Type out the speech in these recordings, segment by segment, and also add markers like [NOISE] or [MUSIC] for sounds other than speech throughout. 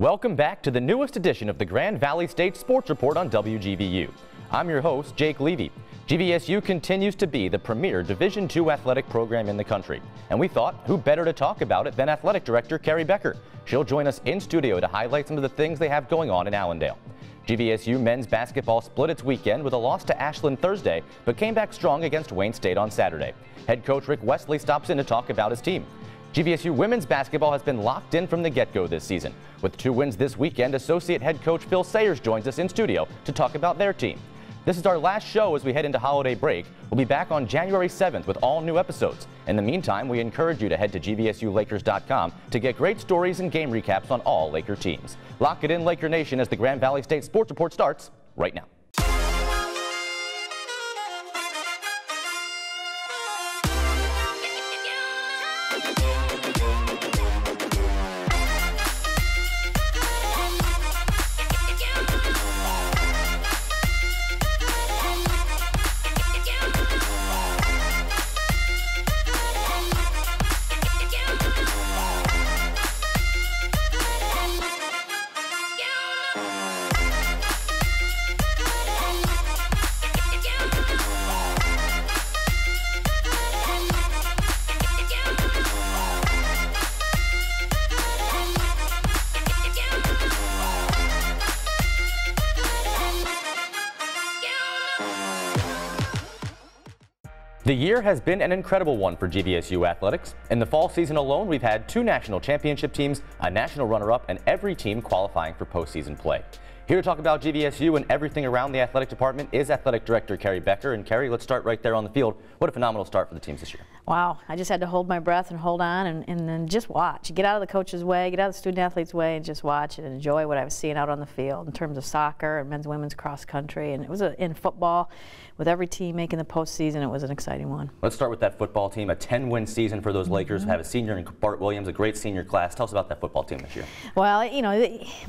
Welcome back to the newest edition of the Grand Valley State Sports Report on WGVU. I'm your host, Jake Levy. GVSU continues to be the premier Division II athletic program in the country, and we thought who better to talk about it than Athletic Director Keri Becker. She'll join us in studio to highlight some of the things they have going on in Allendale. GVSU men's basketball split its weekend with a loss to Ashland Thursday, but came back strong against Wayne State on Saturday. Head coach Ric Wesley stops in to talk about his team. GVSU women's basketball has been locked in from the get-go this season. With two wins this weekend, associate head coach Phil Sayers joins us in studio to talk about their team. This is our last show as we head into holiday break. We'll be back on January 7th with all new episodes. In the meantime, we encourage you to head to gvsulakers.com to get great stories and game recaps on all Laker teams. Lock it in, Laker Nation, as the Grand Valley State Sports Report starts right now. The year has been an incredible one for GVSU athletics. In the fall season alone, we've had two national championship teams, a national runner-up, and every team qualifying for postseason play. Here to talk about GVSU and everything around the athletic department is athletic director Keri Becker. And Keri, let's start right there on the field. What a phenomenal start for the teams this year. Wow, I just had to hold my breath and hold on and, and then just watch. Get out of the coach's way, get out of the student athlete's way and just watch and enjoy what I was seeing out on the field in terms of soccer and men's women's cross country. And it was a, in football with every team making the postseason. It was an exciting one. Let's start with that football team. A 10-win season for those mm -hmm. Lakers. Have a senior in Bart Williams, a great senior class. Tell us about that football team this year. Well, you know,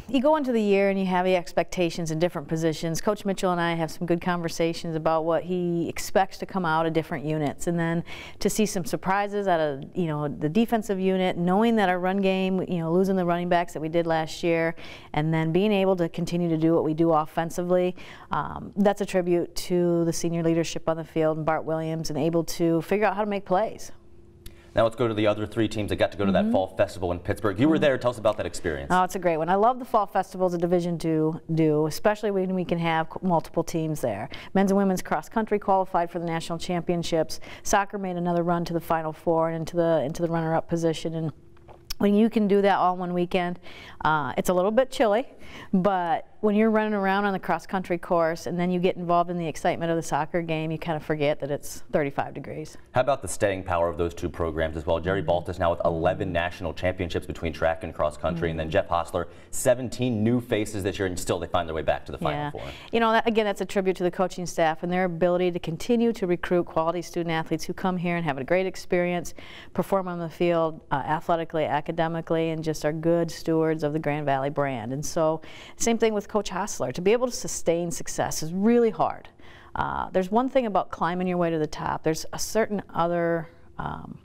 you go into the year and you have the expectations in different positions. Coach Mitchell and I have some good conversations about what he expects to come out of different units, and then to see some surprises out of you know the defensive unit, knowing that our run game, you know, losing the running backs that we did last year, and then being able to continue to do what we do offensively. Um, that's a tribute to the senior leadership on the field and Bart Williams, and able to figure out how to make plays. Now let's go to the other three teams that got to go to mm -hmm. that fall festival in Pittsburgh. You were there. Tell us about that experience. Oh, it's a great one. I love the fall festivals a Division two do, especially when we can have multiple teams there. Men's and women's cross country qualified for the national championships. Soccer made another run to the Final Four and into the into the runner-up position. And when you can do that all one weekend, uh, it's a little bit chilly, but when you're running around on the cross country course and then you get involved in the excitement of the soccer game, you kind of forget that it's 35 degrees. How about the staying power of those two programs as well? Jerry. Baltes now with 11 national championships between track and cross country, mm -hmm. and then. Jeff Hosler, 17 new faces this year, and still they find their way back to the Final yeah. Four. You know, that, again, that's a tribute to the coaching staff and their ability to continue to recruit quality student athletes who come here and have a great experience, perform on the field uh, athletically, academically, and just are good stewards of the Grand Valley brand. And so, same thing with Coach Hosler, To be able to sustain success is really hard. Uh, there's one thing about climbing your way to the top. There's a certain other um,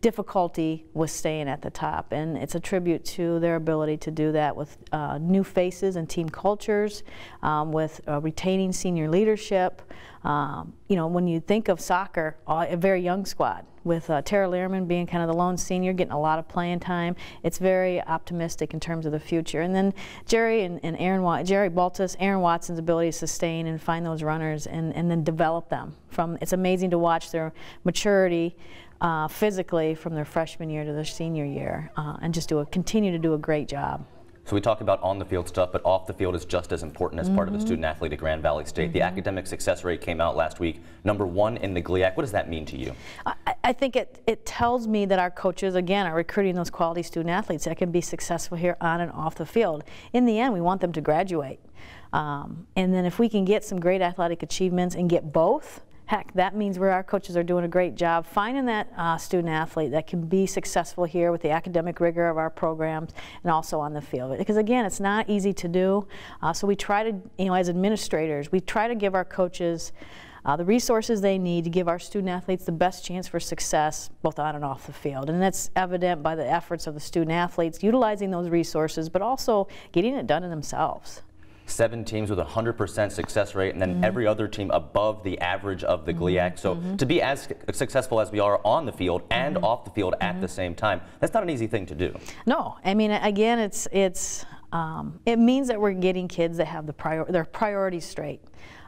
difficulty with staying at the top, and it's a tribute to their ability to do that with uh, new faces and team cultures, um, with uh, retaining senior leadership. Um, you know, when you think of soccer, a very young squad, with uh, Tara Learman being kind of the lone senior, getting a lot of playing time. It's very optimistic in terms of the future. And then Jerry and, and Aaron, Jerry Baltes, Aaron Watson's ability to sustain and find those runners and, and then develop them. From It's amazing to watch their maturity uh, physically from their freshman year to their senior year uh, and just do a, continue to do a great job. So we talk about on the field stuff, but off the field is just as important as mm -hmm. part of the mm-hmm. student athlete at Grand Valley State. Mm -hmm. The mm-hmm. academic success rate came out last week, number one in the GLIAC. What does that mean to you? I, I think it, it tells me that our coaches, again, are recruiting those quality student athletes that can be successful here on and off the field. In the end, we want them to graduate. Um, and then if we can get some great athletic achievements and get both, heck, that means where our coaches are doing a great job finding that uh, student athlete that can be successful here with the academic rigor of our programs and also on the field. Because again, it's not easy to do. Uh, so we try to, you know, as administrators, we try to give our coaches uh, the resources they need to give our student athletes the best chance for success both on and off the field. And that's evident by the efforts of the student athletes utilizing those resources, but also getting it done in themselves seven teams with a 100% success rate, and then mm -hmm. every other team above the average of the mm -hmm. GLIAC. So mm -hmm. to be as successful as we are on the field and mm-hmm. off the field at the mm-hmm. same time, that's not an easy thing to do. No, I mean, again, it's it's um, it means that we're getting kids that have the prior their priorities straight.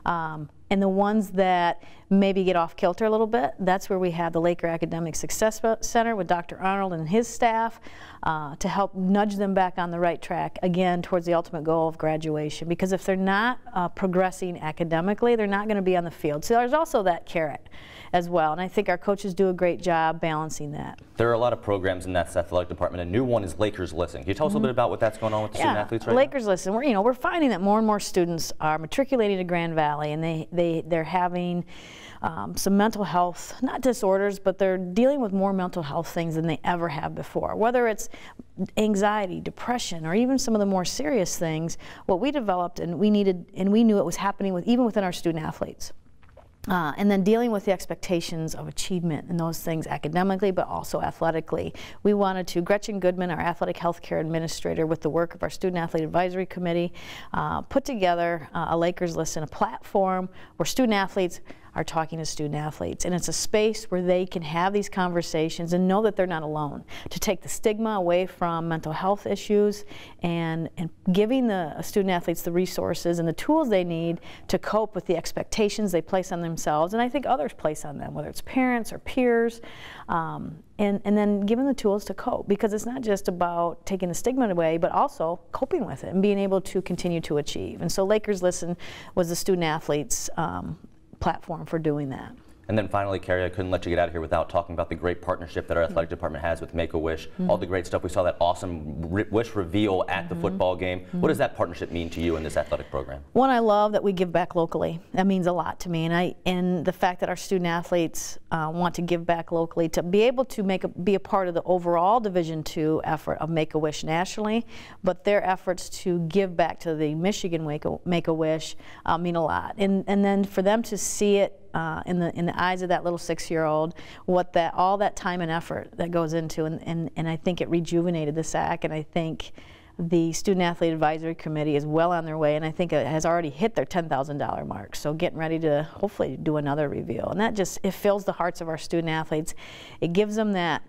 Um, and the ones that maybe get off kilter a little bit, that's where we have the Laker Academic Success Center with Dr. Arnold and his staff uh, to help nudge them back on the right track, again, towards the ultimate goal of graduation. Because if they're not uh, progressing academically, they're not going to be on the field. So there's also that carrot as well. And I think our coaches do a great job balancing that. There are a lot of programs in that athletic department. A new one is Lakers Listen. Can you tell us mm -hmm. a little bit about what that's going on with the yeah, student athletes right Lakers now? Listen. We're you know we're finding that more and more students are matriculating to Grand Valley, and they they they're having um, some mental health, not disorders, but they're dealing with more mental health things than they ever have before. Whether it's anxiety, depression, or even some of the more serious things, what we developed and we needed, and we knew it was happening with even within our student athletes. Uh, and then dealing with the expectations of achievement and those things academically, but also athletically. We wanted to, Gretchen Goodman, our athletic healthcare administrator, with the work of our Student Athlete Advisory Committee, uh, put together uh, a Lakers list and a platform where student athletes are talking to student athletes. And it's a space where they can have these conversations and know that they're not alone. To take the stigma away from mental health issues and, and giving the student athletes the resources and the tools they need to cope with the expectations they place on themselves and I think others place on them, whether it's parents or peers. Um, and, and then giving the tools to cope because it's not just about taking the stigma away, but also coping with it and being able to continue to achieve. And so Lakers Listen was the student athletes um, platform for doing that. And then finally, Keri, I couldn't let you get out of here without talking about the great partnership that our athletic mm -hmm. department has with Make-A-Wish. Mm -hmm. All the great stuff. We saw that awesome wish reveal at mm -hmm. the mm-hmm. football game. What does mm-hmm. that partnership mean to you in this athletic program? One, I love that we give back locally. That means a lot to me. And, I, and the fact that our student athletes uh, want to give back locally, to be able to make a, be a part of the overall Division II effort of Make-A-Wish nationally, but their efforts to give back to the Michigan Make-A-Wish uh, mean a lot. And, and then for them to see it uh, in the in the eyes of that little six-year-old what that all that time and effort that goes into and, and, and I think it rejuvenated the SAC and I think the Student Athlete Advisory Committee is well on their way and I think it has already hit their $10,000 mark. So getting ready to hopefully do another reveal. And that just, it fills the hearts of our student athletes. It gives them that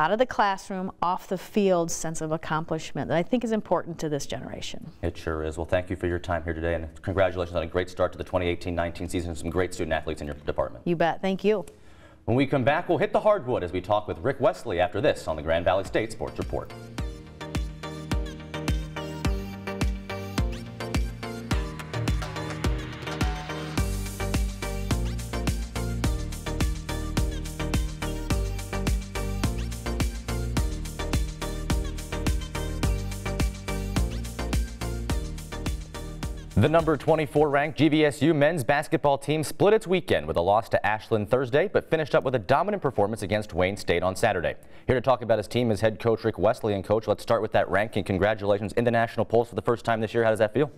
out of the classroom, off the field sense of accomplishment that I think is important to this generation. It sure is. Well, thank you for your time here today, and congratulations on a great start to the 2018-19 season and some great student athletes in your department. You bet. Thank you. When we come back, we'll hit the hardwood as we talk with Ric Wesley after this on the Grand Valley State Sports Report. The number 24 ranked GVSU men's basketball team split its weekend with a loss to Ashland Thursday, but finished up with a dominant performance against Wayne State on Saturday. Here to talk about his team is head coach Ric Wesley. And coach, let's start with that ranking. Congratulations in the national polls for the first time this year. How does that feel?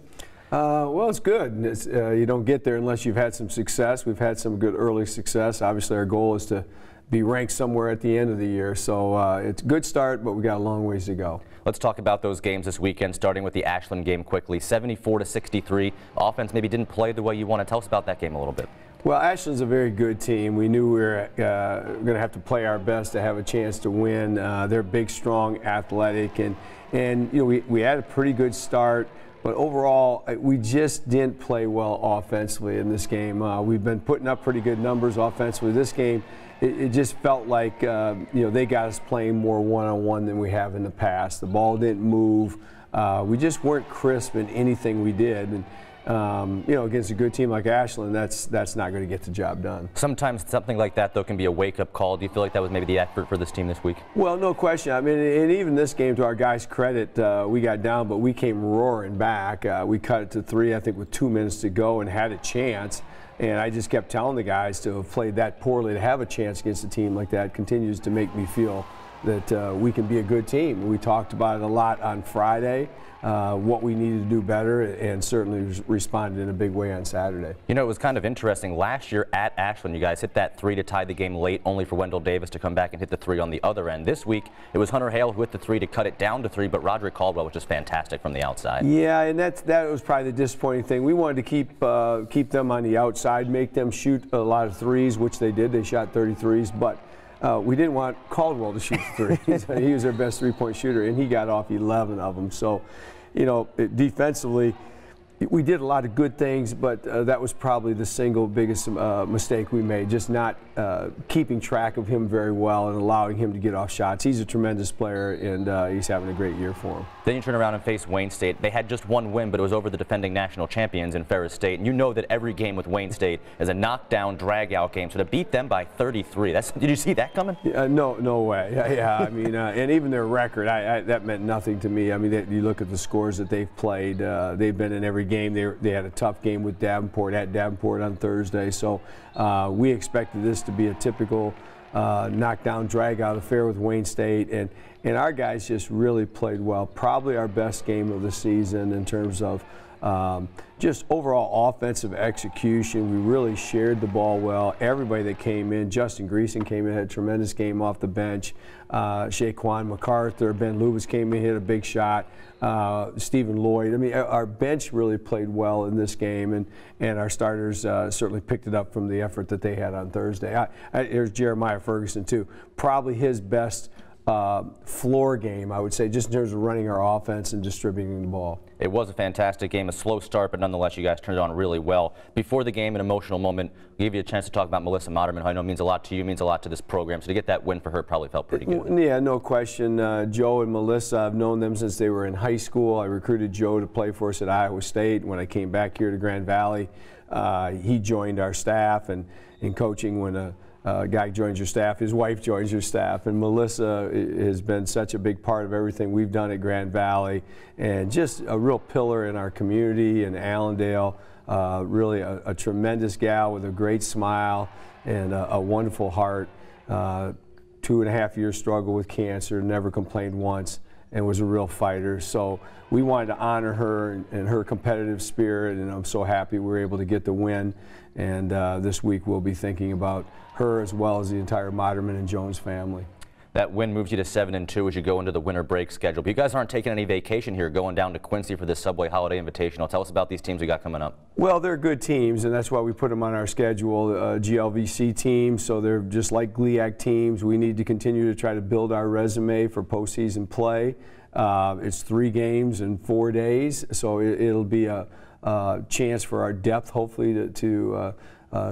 Uh, well, it's good. It's, uh, you don't get there unless you've had some success. We've had some good early success. Obviously, our goal is to be ranked somewhere at the end of the year. So uh, it's a good start, but we got a long ways to go. Let's talk about those games this weekend, starting with the Ashland game quickly. 74 to 63. Offense maybe didn't play the way you want to. Tell us about that game a little bit. Well, Ashland's a very good team. We knew we were uh, going to have to play our best to have a chance to win. Uh, they're big, strong, athletic, and and you know we, we had a pretty good start. But overall, we just didn't play well offensively in this game. Uh, we've been putting up pretty good numbers offensively. This game, it, it just felt like uh, you know they got us playing more one-on-one than we have in the past. The ball didn't move. Uh, we just weren't crisp in anything we did. And, um, you know, against a good team like Ashland, that's that's not going to get the job done. Sometimes something like that, though, can be a wake-up call. Do you feel like that was maybe the effort for this team this week? Well, no question. I mean, and even this game, to our guys' credit, uh, we got down, but we came roaring back. Uh, we cut it to three, I think, with two minutes to go and had a chance. And I just kept telling the guys to have played that poorly to have a chance against a team like that continues to make me feel that uh, we can be a good team. We talked about it a lot on Friday uh, what we needed to do better and certainly responded in a big way on Saturday. You know, it was kind of interesting. Last year at Ashland, you guys hit that three to tie the game late, only for Wendell Davis to come back and hit the three on the other end. This week, it was Hunter Hale who hit the three to cut it down to three, but Roderick Caldwell was just fantastic from the outside. Yeah, and that's, that was probably the disappointing thing. We wanted to keep, uh, keep them on the outside, make them shoot a lot of threes, which they did. They shot 33s, but uh, we didn't want Caldwell to shoot threes. [LAUGHS] he was their best three-point shooter, and he got off 11 of them. So, you know, defensively, we did a lot of good things, but uh, that was probably the single biggest uh, mistake we made, just not uh, keeping track of him very well and allowing him to get off shots. He's a tremendous player, and uh, he's having a great year for him. Then you turn around and face Wayne State. They had just one win, but it was over the defending national champions in Ferris State. And you know that every game with Wayne State is a knockdown, drag-out game. So to beat them by 33, that's did you see that coming? Yeah, no, no way. Yeah, yeah I mean, uh, and even their record, I, I, that meant nothing to me. I mean, they, you look at the scores that they've played. Uh, they've been in every game. They, they had a tough game with Davenport at Davenport on Thursday. So uh, we expected this to be a typical uh, knockdown, drag-out affair with Wayne State, and and our guys just really played well. Probably our best game of the season in terms of um, just overall offensive execution. We really shared the ball well. Everybody that came in, Justin Greason came in, had a tremendous game off the bench. Uh, Shaquan MacArthur, Ben Lubas came in, hit a big shot. Uh, Stephen Lloyd. I mean, our bench really played well in this game, and, and our starters uh, certainly picked it up from the effort that they had on Thursday. I, I, there's Jeremiah Ferguson, too. Probably his best uh, floor game, I would say, just in terms of running our offense and distributing the ball. It was a fantastic game, a slow start, but nonetheless, you guys turned it on really well. Before the game, an emotional moment, gave you a chance to talk about Melissa Moderman, who I know means a lot to you, means a lot to this program. So to get that win for her probably felt pretty good. Yeah, no question. Uh, Joe and Melissa, I've known them since they were in high school. I recruited Joe to play for us at Iowa State. When I came back here to Grand Valley, uh, he joined our staff and in coaching when a uh, guy joins your staff, his wife joins your staff, and Melissa has been such a big part of everything we've done at Grand Valley, and just a real pillar in our community in Allendale. Uh, really a, a, tremendous gal with a great smile and a, a wonderful heart. Uh, two and a half years struggle with cancer, never complained once, and was a real fighter. So we wanted to honor her and, and her competitive spirit, and I'm so happy we were able to get the win. And uh, this week we'll be thinking about her as well as the entire Moderman and Jones family. That win moves you to 7 and 2 as you go into the winter break schedule. But you guys aren't taking any vacation here, going down to Quincy for this Subway Holiday Invitational. Tell us about these teams we got coming up. Well, they're good teams, and that's why we put them on our schedule. Uh, GLVC teams, so they're just like GLIAC teams. We need to continue to try to build our resume for postseason play. Uh, it's three games in four days, so it, will be a, a, chance for our depth, hopefully, to, to uh, uh,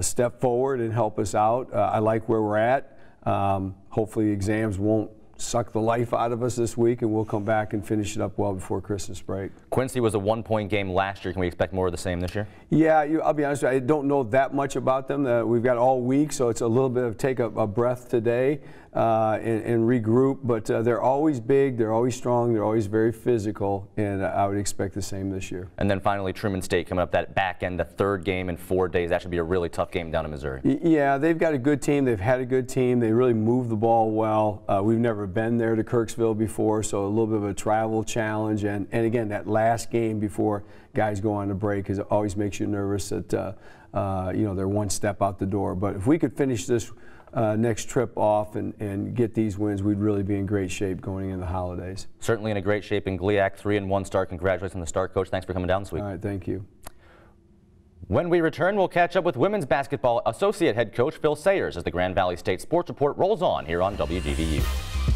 step forward and help us out. Uh, I like where we're at. Um, hopefully exams won't suck the life out of us this week, and we'll come back and finish it up well before Christmas break. Quincy was a one-point game last year. Can we expect more of the same this year? Yeah, you, I'll be honest. I don't know that much about them. Uh, we've got all week, so it's a little bit of take a, a breath today uh, and, and, regroup. But uh, they're always big, they're always strong, they're always very physical, and I would expect the same this year. And then finally, Truman State coming up that back end, the third game in four days. That should be a really tough game down in Missouri. Yeah, they've got a good team. They've had a good team. They really move the ball well. Uh, we've never been there to Kirksville before, so a little bit of a travel challenge. And, and again, that last game before guys go on a break is always makes you nervous that uh, uh, you know they're one step out the door. But if we could finish this uh, next trip off and, and get these wins, we'd really be in great shape going into the holidays. Certainly in a great shape in GLIAC, three and one star. Congratulations on the start, coach. Thanks for coming down this week. All right, thank you. When we return, we'll catch up with women's basketball associate head coach Phil Sayers as the Grand Valley State Sports Report rolls on here on WGVU.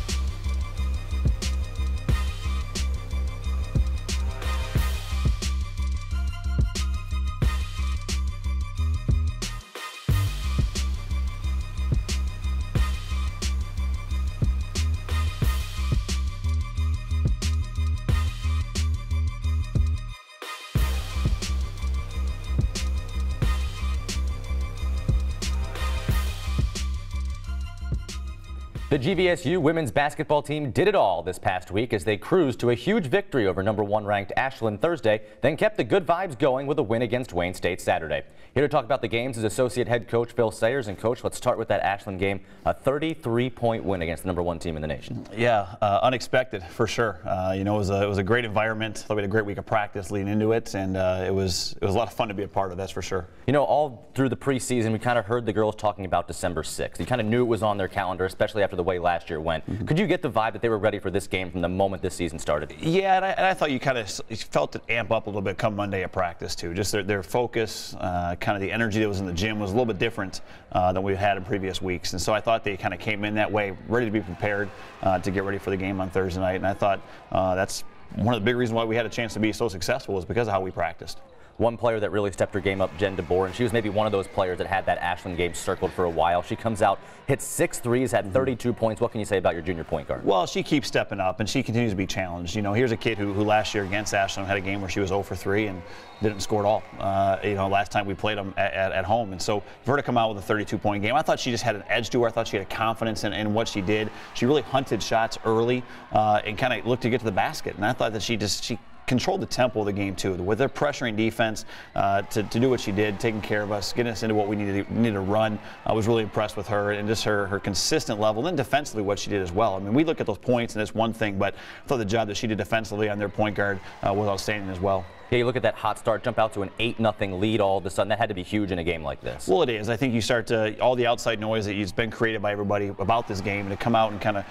The GVSU women's basketball team did it all this past week as they cruised to a huge victory over number one ranked Ashland Thursday, then kept the good vibes going with a win against Wayne State Saturday. Here to talk about the games is Associate Head Coach Phil Sayers. And Coach, let's start with that Ashland game, a 33-point win against the number one team in the nation. Yeah, uh, unexpected for sure. Uh, you know, it was, a, it was a great environment. We had a great week of practice leading into it, and uh, it was it was a lot of fun to be a part of. That's for sure. You know, all through the preseason, we kind of heard the girls talking about December 6th. You kind of knew it was on their calendar, especially after the way last year went. Mm -hmm. Could you get the vibe that they were ready for this game from the moment this season started? Yeah, and I, and I thought you kind of felt it amp up a little bit come Monday at practice too. Just their, their focus, uh, kind of the energy that was in the gym was a little bit different uh, than we've had in previous weeks. And so I thought they kind of came in that way, ready to be prepared uh, to get ready for the game on Thursday night. And I thought uh, that's one of the big reasons why we had a chance to be so successful was because of how we practiced. One player that really stepped her game up, Jen DeBoer, and she was maybe one of those players that had that Ashland game circled for a while. She comes out, hits six threes, had 32 mm -hmm. points. What can you say about your junior point guard? Well, she keeps stepping up, and she continues to be challenged. You know, here's a kid who, who last year against Ashland had a game where she was 0 for 3 and didn't score at all. Uh, you know, last time we played them at, at, at, home. And so for her to come out with a 32-point game, I thought she just had an edge to her. I thought she had a confidence in, in what she did. She really hunted shots early uh, and kind of looked to get to the basket. And I thought that she just she controlled the tempo of the game too, with their pressuring defense uh, to, to do what she did, taking care of us, getting us into what we needed to, needed to run. I was really impressed with her and just her, her consistent level, and then defensively what she did as well. I mean, we look at those points and it's one thing, but I thought the job that she did defensively on their point guard uh, was outstanding as well. Yeah, you look at that hot start, jump out to an 8 nothing lead all of a sudden. That had to be huge in a game like this. Well, it is. I think you start to, all the outside noise that has been created by everybody about this game, to come out and kind of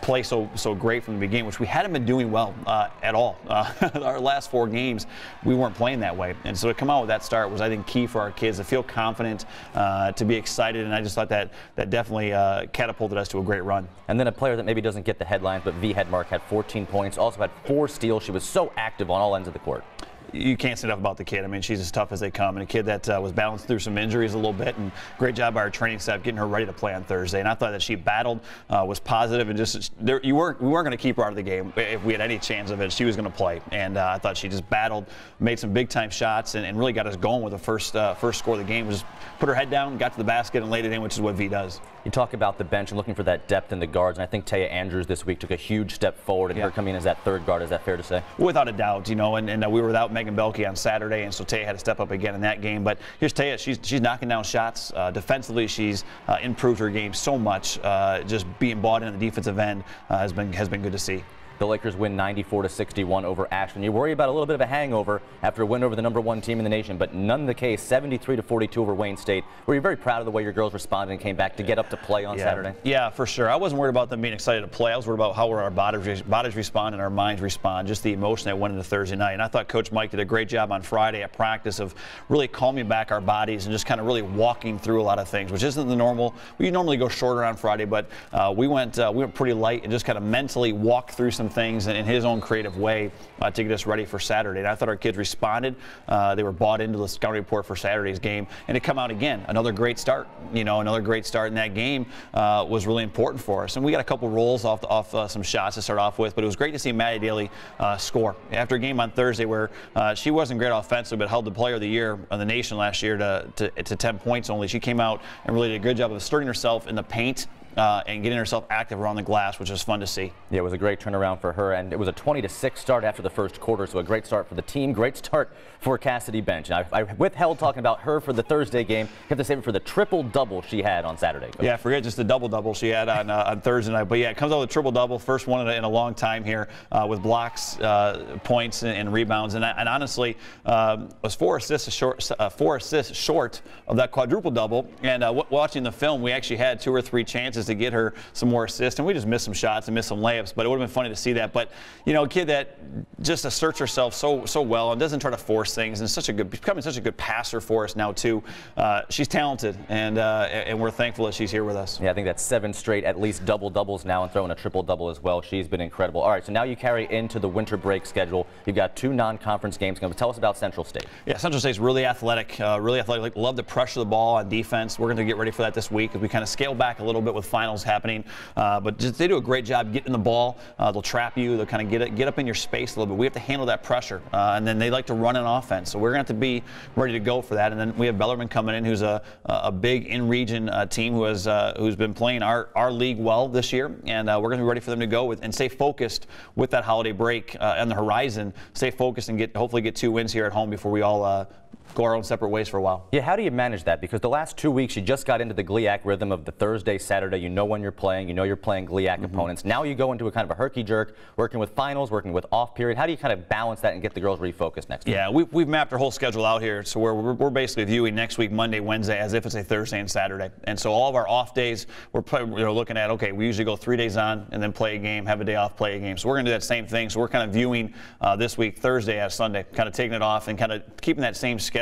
play so so great from the beginning, which we hadn't been doing well uh, at all. Uh, [LAUGHS] our last four games, we weren't playing that way, and so to come out with that start was, I think, key for our kids to feel confident, uh, to be excited, and I just thought that that definitely uh, catapulted us to a great run. And then a player that maybe doesn't get the headlines, but V Hedmark had 14 points, also had four steals. She was so active on all ends of the court you can't say enough about the kid. I mean, she's as tough as they come, and a kid that uh, was balanced through some injuries a little bit, and great job by our training staff getting her ready to play on Thursday. And I thought that she battled, uh, was positive, and just there, you weren't we weren't going to keep her out of the game if we had any chance of it. She was going to play, and uh, I thought she just battled, made some big time shots, and, and really got us going with the first uh, first score of the game. Was put her head down, got to the basket, and laid it in, which is what V does. You talk about the bench and looking for that depth in the guards, and I think Taya Andrews this week took a huge step forward, and yeah. her coming in as that third guard. Is that fair to say? Without a doubt, you know, and, and uh, we were without Megan Belke on Saturday. And so Taya had to step up again in that game. But here's Taya; she's she's knocking down shots. Uh, defensively, she's uh, improved her game so much. Uh, just being bought in the defensive end uh, has been has been good to see. The Lakers win 94 to 61 over Ashland. You worry about a little bit of a hangover after a win over the number one team in the nation, but none the case. 73 to 42 over Wayne State. Were you very proud of the way your girls responded and came back to get up to play on yeah. Saturday? Yeah, for sure. I wasn't worried about them being excited to play. I was worried about how our bodies, bodies respond and our minds respond, just the emotion that went into Thursday night. And I thought Coach Mike did a great job on Friday at practice of really calming back our bodies and just kind of really walking through a lot of things, which isn't the normal. We normally go shorter on Friday, but uh, we went uh, we went pretty light and just kind of mentally walked through some things in his own creative way uh, to get us ready for Saturday. And I thought our kids responded. Uh, they were bought into the scouting report for Saturday's game, and to come out again, another great start. You know, another great start in that game uh, was really important for us. And we got a couple rolls off the, off uh, some shots to start off with, but it was great to see Maddie Daly uh, score after a game on Thursday where uh, she wasn't great offensively, but held the Player of the Year of the nation last year to, to, to 10 points only. She came out and really did a good job of asserting herself in the paint uh, and getting herself active around the glass, which was fun to see. Yeah, it was a great turnaround for her, and it was a 20 to 6 start after the first quarter, so a great start for the team, great start for Cassidy Boensch. And I, I withheld talking about her for the Thursday game. Have to save it for the triple double she had on Saturday. Coach. Yeah, forget just the double double she had on, uh, on Thursday night. But yeah, it comes out with a triple double, first one in a, in a long time here uh, with blocks, uh, points, and, and, rebounds. And, and honestly, um, was four assists short, uh, four assists short of that quadruple double. And uh, watching the film, we actually had two or three chances to get her some some more assists, and we just missed some shots and missed some layups. But it would have been funny to see that. But you know, a kid that just asserts herself so so well and doesn't try to force things, and such a good becoming such a good passer for us now too. Uh, she's talented, and uh, and we're thankful that she's here with us. Yeah, I think that's seven straight, at least double doubles now, and throwing a triple double as well. She's been incredible. All right, so now you carry into the winter break schedule. You've got two non-conference games. Coming. Tell us about Central State. Yeah, Central State's really athletic, uh, really athletic. Love to pressure the ball on defense. We're going to get ready for that this week as we kind of scale back a little bit with finals happening. Uh, but just, they do a great job getting the ball. Uh, they'll trap you. They'll kind of get it, get up in your space a little bit. We have to handle that pressure, uh, and then they like to run an offense. So we're going to have to be ready to go for that. And then we have Bellarmine coming in, who's a, a big in-region uh, team who has uh, who's been playing our, our league well this year, and uh, we're going to be ready for them to go with and stay focused with that holiday break on the horizon. Stay focused and get hopefully get two wins here at home before we all go our own separate ways for a while. Yeah, how do you manage that? Because the last two weeks you just got into the GLIAC rhythm of the Thursday, Saturday. You know when you're playing. You know you're playing GLIAC mm -hmm. opponents. Now you go into a kind of a herky jerk, working with finals, working with off period. How do you kind of balance that and get the girls refocused next week? Yeah, we've, we've mapped our whole schedule out here, so we're, we're, we're basically viewing next week, Monday, Wednesday, as if it's a Thursday and Saturday. And so all of our off days, we're play, you know, looking at, okay, we usually go three days on and then play a game, have a day off, play a game. So we're going to do that same thing. So we're kind of viewing uh, this week, Thursday as Sunday, kind of taking it off and kind of keeping that same schedule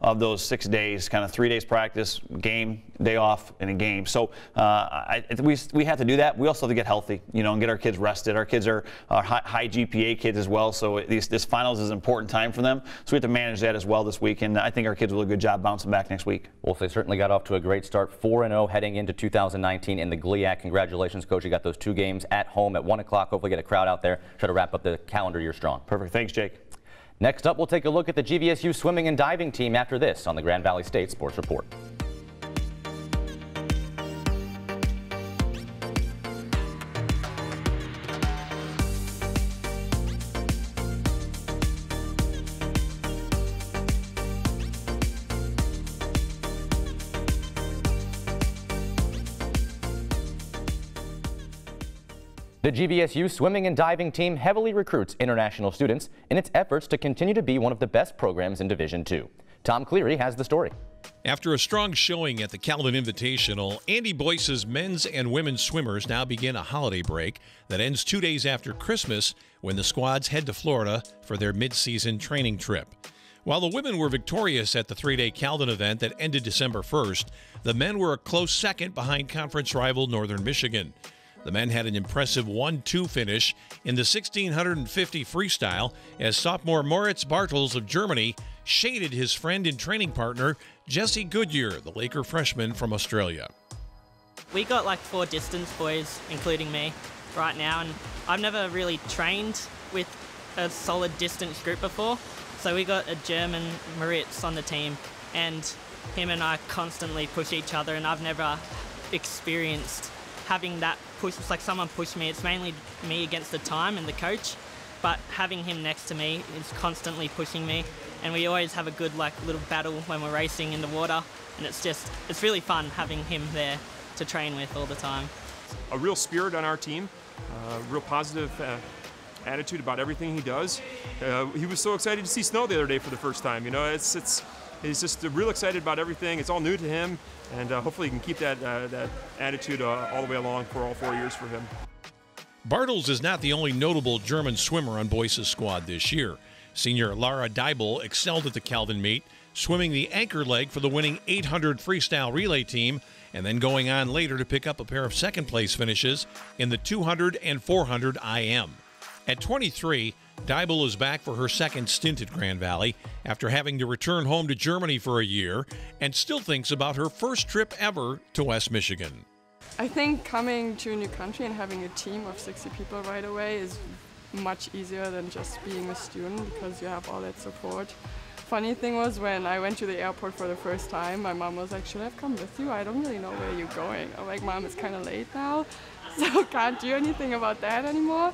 of those six days, kind of three days practice, game, day off, and a game. So uh, I, we, we have to do that. We also have to get healthy, you know, and get our kids rested. Our kids are, are high, high, GPA kids as well, so these, this finals is an important time for them. So we have to manage that as well this week, and I think our kids will do a good job bouncing back next week. Well, they certainly got off to a great start, 4-0 heading into 2019 in the GLIAC. Congratulations, Coach. You got those two games at home at 1 o'clock. Hopefully get a crowd out there. Try to wrap up the calendar year strong. Perfect. Thanks, Jake. Next up, we'll take a look at the GVSU swimming and diving team after this on the Grand Valley State Sports Report. The GVSU swimming and diving team heavily recruits international students in its efforts to continue to be one of the best programs in Division II. Tom Cleary has the story. After a strong showing at the Calvin Invitational, Andy Boyce's men's and women's swimmers now begin a holiday break that ends two days after Christmas when the squads head to Florida for their mid-season training trip. While the women were victorious at the three-day Calvin event that ended December 1st, the men were a close second behind conference rival Northern Michigan. The men had an impressive 1 2 finish in the 1650 freestyle as sophomore Moritz Bartels of Germany shaded his friend and training partner Jesse Goodyear, the Laker freshman from Australia. We got like four distance boys, including me, right now, and I've never really trained with a solid distance group before. So we got a German Moritz on the team, and him and I constantly push each other, and I've never experienced having that push, it's like someone pushed me. It's mainly me against the time and the coach, but having him next to me is constantly pushing me. And we always have a good like little battle when we're racing in the water, and it's just it's really fun having him there to train with all the time. A real spirit on our team, uh, real positive. Uh, attitude about everything he does. Uh, he was so excited to see snow the other day for the first time. You know, it's it's he's just real excited about everything. It's all new to him, and uh, hopefully he can keep that uh, that attitude uh, all the way along for all four years for him. Bartels is not the only notable German swimmer on Boyce's squad this year. Senior Lara Deibel excelled at the Calvin meet, swimming the anchor leg for the winning 800 freestyle relay team, and then going on later to pick up a pair of second place finishes in the 200 and 400 IM. At 23, Deibel is back for her second stint at Grand Valley after having to return home to Germany for a year and still thinks about her first trip ever to West Michigan. I think coming to a new country and having a team of 60 people right away is much easier than just being a student because you have all that support. Funny thing was when I went to the airport for the first time, my mom was like, should I have come with you? I don't really know where you're going. I'm like, mom, it's kind of late now. [LAUGHS] so can't do anything about that anymore.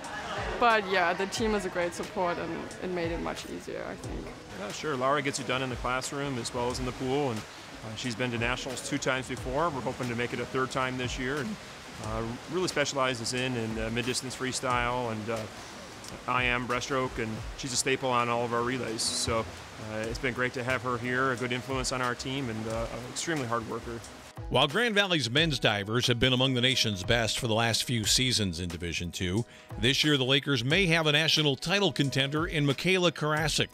But yeah, the team is a great support and it made it much easier, I think. Yeah, sure. Laura gets you done in the classroom as well as in the pool, and uh, she's been to nationals two times before. We're hoping to make it a third time this year, and uh, really specializes in in uh, mid-distance freestyle and uh, IM breaststroke, and she's a staple on all of our relays. So uh, it's been great to have her here, a good influence on our team, and uh, an extremely hard worker. While Grand Valley's men's divers have been among the nation's best for the last few seasons in Division II, this year the Lakers may have a national title contender in Michaela Karasik.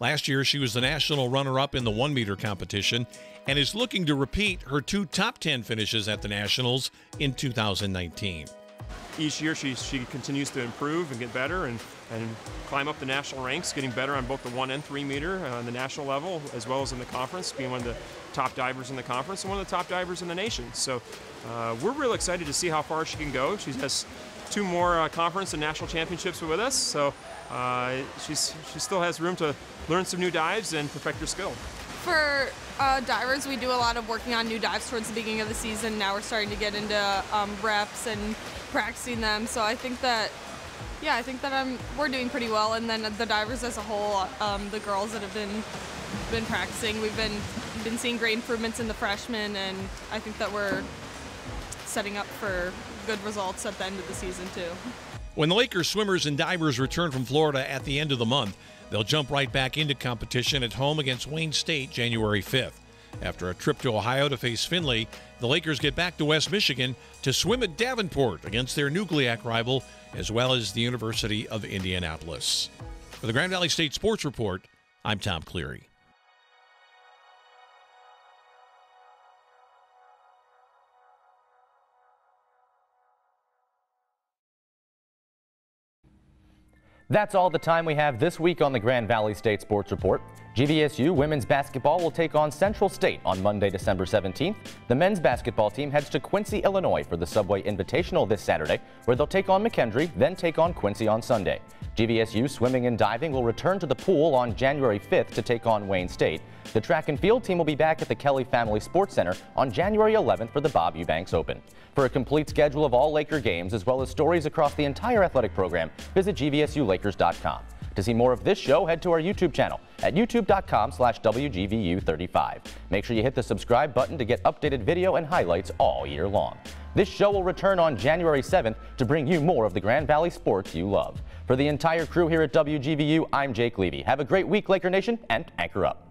Last year, she was the national runner up in the one meter competition and is looking to repeat her two top 10 finishes at the Nationals in 2019. each year she, she continues to improve and get better and, and climb up the national ranks, getting better on both the one and three meter uh, on the national level as well as in the conference, being one of the top divers in the conference and one of the top divers in the nation. So uh, we're real excited to see how far she can go. She has two more uh, conference and national championships with us, so uh, she's, she still has room to learn some new dives and perfect her skill. For uh, divers, we do a lot of working on new dives towards the beginning of the season. Now we're starting to get into um, reps and practicing them. So I think that, yeah, I think that I'm we're doing pretty well. And then the divers as a whole, um, the girls that have been been practicing, we've been been seeing great improvements in the freshmen, and I think that we're setting up for good results at the end of the season too. When the Lakers swimmers and divers return from Florida at the end of the month, they'll jump right back into competition at home against Wayne State January 5th. After a trip to Ohio to face Findlay, the Lakers get back to West Michigan to swim at Davenport against their GLIAC rival, as well as the University of Indianapolis. For the Grand Valley State Sports Report, I'm Tom Cleary. That's all the time we have this week on the Grand Valley State Sports Report. GVSU women's basketball will take on Central State on Monday, December 17th. The men's basketball team heads to Quincy, Illinois for the Subway Invitational this Saturday, where they'll take on McKendree, then take on Quincy on Sunday. GVSU swimming and diving will return to the pool on January 5th to take on Wayne State. The track and field team will be back at the Kelly Family Sports Center on January 11th for the Bob Eubanks Open. For a complete schedule of all Laker games, as well as stories across the entire athletic program, visit gvsulakers.com. To see more of this show, head to our YouTube channel at youtube.com slash WGVU35. Make sure you hit the subscribe button to get updated video and highlights all year long. This show will return on January 7th to bring you more of the Grand Valley sports you love. For the entire crew here at WGVU, I'm Jake Levy. Have a great week, Laker Nation, and anchor up.